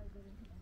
started doing it.